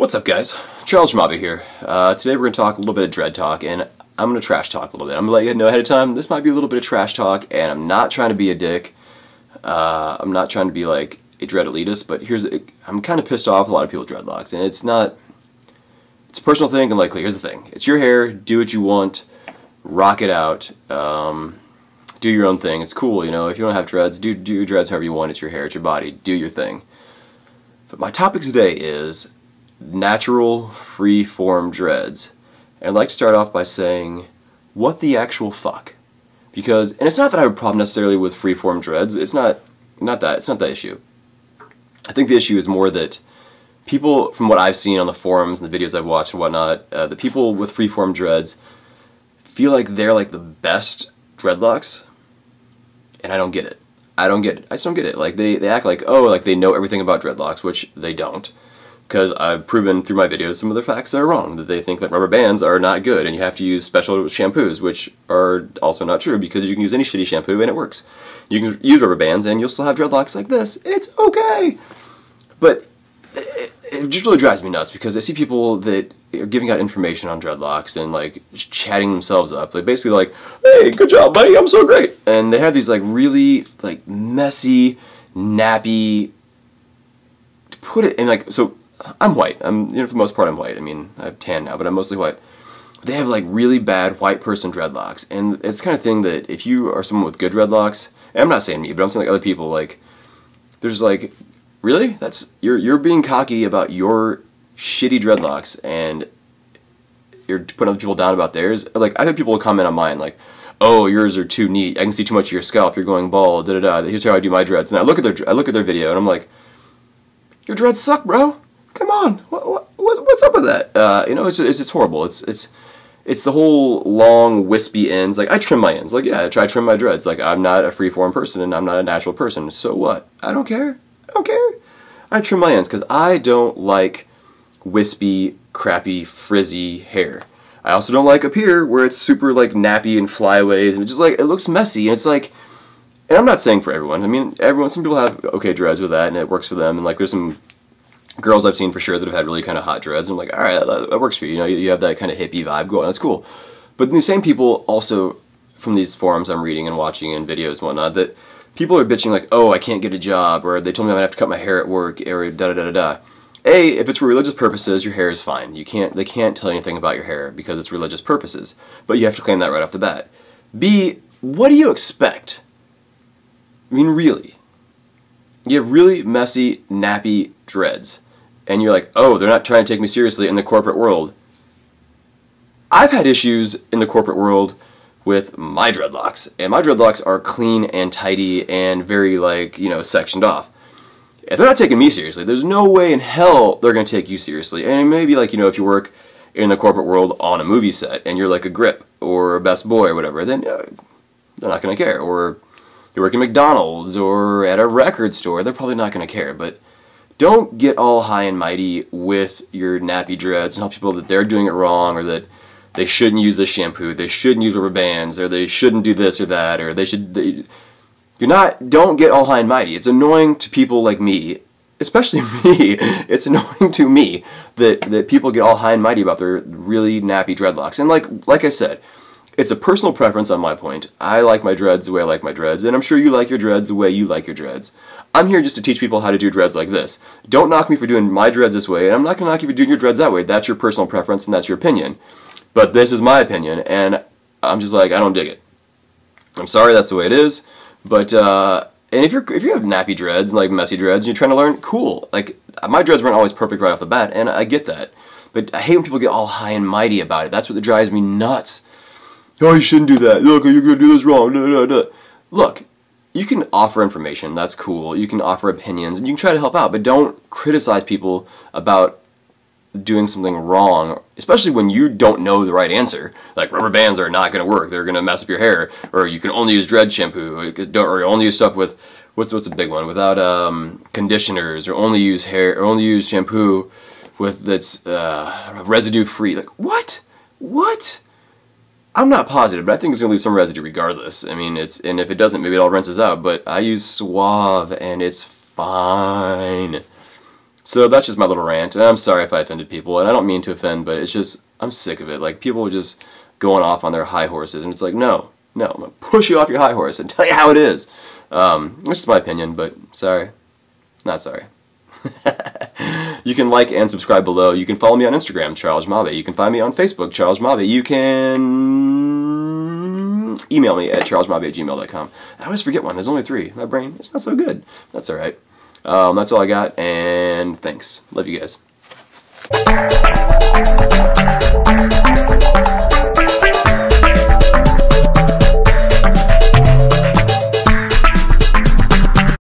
What's up guys? Charles Yamabe here. Uh, today we're going to talk a little bit of dread talk and I'm going to trash talk a little bit. I'm going to let you know ahead of time this might be a little bit of trash talk and I'm not trying to be a dick. Uh, I'm not trying to be like a dread elitist but here's I'm kind of pissed off a lot of people dreadlocks and it's not it's a personal thing and like here's the thing it's your hair do what you want rock it out um, do your own thing it's cool you know if you don't have dreads do, do your dreads however you want it's your hair it's your body do your thing but my topic today is natural free-form dreads. And I'd like to start off by saying, what the actual fuck? Because, and it's not that I have a problem necessarily with free-form dreads, it's not, not that, it's not the issue. I think the issue is more that people, from what I've seen on the forums and the videos I've watched and whatnot, uh, the people with free-form dreads feel like they're like the best dreadlocks, and I don't get it. I don't get it. I just don't get it. Like, they, they act like, oh, like they know everything about dreadlocks, which they don't because I've proven through my videos some of the facts that are wrong, that they think that rubber bands are not good and you have to use special shampoos, which are also not true because you can use any shitty shampoo and it works. You can use rubber bands and you'll still have dreadlocks like this. It's okay! But it, it just really drives me nuts because I see people that are giving out information on dreadlocks and like chatting themselves up. Like basically like, hey, good job buddy, I'm so great! And they have these like really like messy, nappy, put it in like, so I'm white. I'm you know for the most part I'm white. I mean I have tan now, but I'm mostly white. They have like really bad white person dreadlocks, and it's kind of thing that if you are someone with good dreadlocks, and I'm not saying me, but I'm saying like other people, like there's like really that's you're you're being cocky about your shitty dreadlocks, and you're putting other people down about theirs. Like I've had people comment on mine like. Oh, yours are too neat. I can see too much of your scalp. You're going bald. Da da da. Here's how I do my dreads. And I look at their I look at their video and I'm like, your dreads suck, bro. Come on, what, what, what's up with that? Uh, you know, it's, it's, it's horrible. It's it's it's the whole long wispy ends. Like I trim my ends. Like yeah, I try to trim my dreads. Like I'm not a freeform person and I'm not a natural person. So what? I don't care. I don't care. I trim my ends because I don't like wispy, crappy, frizzy hair. I also don't like up here where it's super like nappy and flyaways and it's just like it looks messy and it's like and I'm not saying for everyone. I mean, everyone. Some people have okay dreads with that and it works for them and like there's some girls I've seen for sure that have had really kind of hot dreads. And I'm like, all right, that, that works for you. You know, you, you have that kind of hippie vibe going. That's cool. But the same people also from these forums I'm reading and watching and videos and whatnot that people are bitching like, oh, I can't get a job, or they told me I'm gonna have to cut my hair at work, or da da da da da. A, if it's for religious purposes, your hair is fine. You can't, they can't tell you anything about your hair because it's religious purposes. But you have to claim that right off the bat. B, what do you expect? I mean, really. You have really messy, nappy dreads and you're like, oh, they're not trying to take me seriously in the corporate world. I've had issues in the corporate world with my dreadlocks, and my dreadlocks are clean and tidy and very, like, you know, sectioned off. If they're not taking me seriously, there's no way in hell they're going to take you seriously. And maybe, like, you know, if you work in the corporate world on a movie set and you're like a grip or a best boy or whatever, then uh, they're not going to care. Or you work in McDonald's or at a record store, they're probably not going to care. But don't get all high and mighty with your nappy dreads and tell people that they're doing it wrong or that they shouldn't use this shampoo, they shouldn't use rubber bands, or they shouldn't do this or that, or they should. They, you're not. Don't get all high and mighty. It's annoying to people like me, especially me. It's annoying to me that that people get all high and mighty about their really nappy dreadlocks. And like like I said, it's a personal preference on my point. I like my dreads the way I like my dreads, and I'm sure you like your dreads the way you like your dreads. I'm here just to teach people how to do dreads like this. Don't knock me for doing my dreads this way, and I'm not going to knock you for doing your dreads that way. That's your personal preference, and that's your opinion. But this is my opinion, and I'm just like, I don't dig it. I'm sorry, that's the way it is, but, uh, and if you're if you have nappy dreads and like messy dreads and you're trying to learn, cool. Like my dreads weren't always perfect right off the bat, and I get that. But I hate when people get all high and mighty about it. That's what drives me nuts. Oh, you shouldn't do that. Look, you're gonna do this wrong. Look, you can offer information, that's cool. You can offer opinions, and you can try to help out, but don't criticize people about doing something wrong, especially when you don't know the right answer. Like rubber bands are not going to work; they're going to mess up your hair, or you can only use dread shampoo, or only use stuff with what's what's a big one without um, conditioners, or only use hair, or only use shampoo with that's uh, residue free. Like what? What? I'm not positive, but I think it's gonna leave some residue regardless. I mean, it's and if it doesn't, maybe it all rinses out. But I use Suave, and it's fine. So that's just my little rant, and I'm sorry if I offended people, and I don't mean to offend, but it's just, I'm sick of it. Like, people are just going off on their high horses, and it's like, no, no, I'm to push you off your high horse and tell you how it is. Um, which is my opinion, but sorry. Not sorry. you can like and subscribe below. You can follow me on Instagram, Charles Yamabe. You can find me on Facebook, Charles Yamabe. You can email me at charlesyamabe at gmail.com. I always forget one. There's only three. My brain is not so good. That's alright. Um, that's all I got, and thanks. Love you guys.